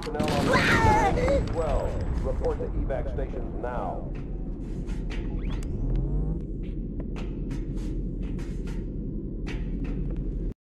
personnel on 12. Report to evac stations now.